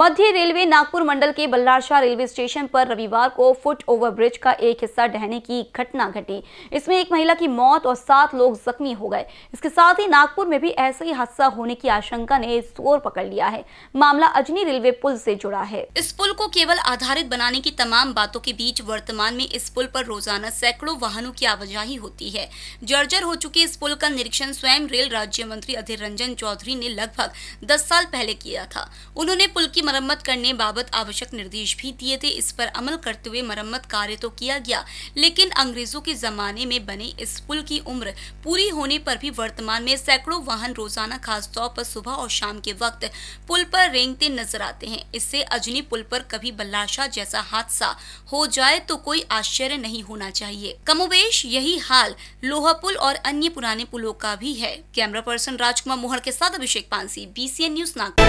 मध्य railway Nagpur मंडल के Ballarshah railway station पर रविवार को फुट ओवर ब्रिज का एक हिस्सा ढहने की घटना घटी। इसमें एक महिला की मौत और सात लोग जख्मी हो गए। इसके साथ ही नागपुर में भी ऐसा ही हादसा होने की आशंका ने ज़ोर पकड़ लिया है। मामला अजनी रेलवे पुल से जुड़ा है। इस पुल को केवल आधारित बनाने की तमाम बातों के बीच वर्तमान में इस पुल पर रोज़ाना सैकड़ों वाहनों की आवाजाही होती है। जर्जर हो चुके इस पुल का निरीक्षण स्वयं रेल राज्य मंत्री अधीर रंजन चौधरी ने लगभग दस साल पहले किया था। उन्होंने पुल की मरम्मत करने बाबत आवश्यक निर्देश भी दिए थे। इस पर अमल करते हुए मरम्मत कार्य तो किया गया, लेकिन अंग्रेज़ों के जमाने में बने इस पुल की उम्र पूरी होने पर भी वर्तमान में सैकड़ों वाहन रोज़ाना खासतौर पर सुबह और शाम के वक्त पुल पर रेंगते नज़र आते हैं। इससे अजनी पुल पर कभी बल्लाशा जैसा हादसा हो जाए तो कोई आश्चर्य नहीं होना चाहिए। कमोवेश यही हाल लोहा पुल और अन्य पुराने पुलों का भी है। कैमरा पर्सन राजकुमार मोहर के साथ अभिषेक पांसी बीसीएन न्यूज़ नागपुर।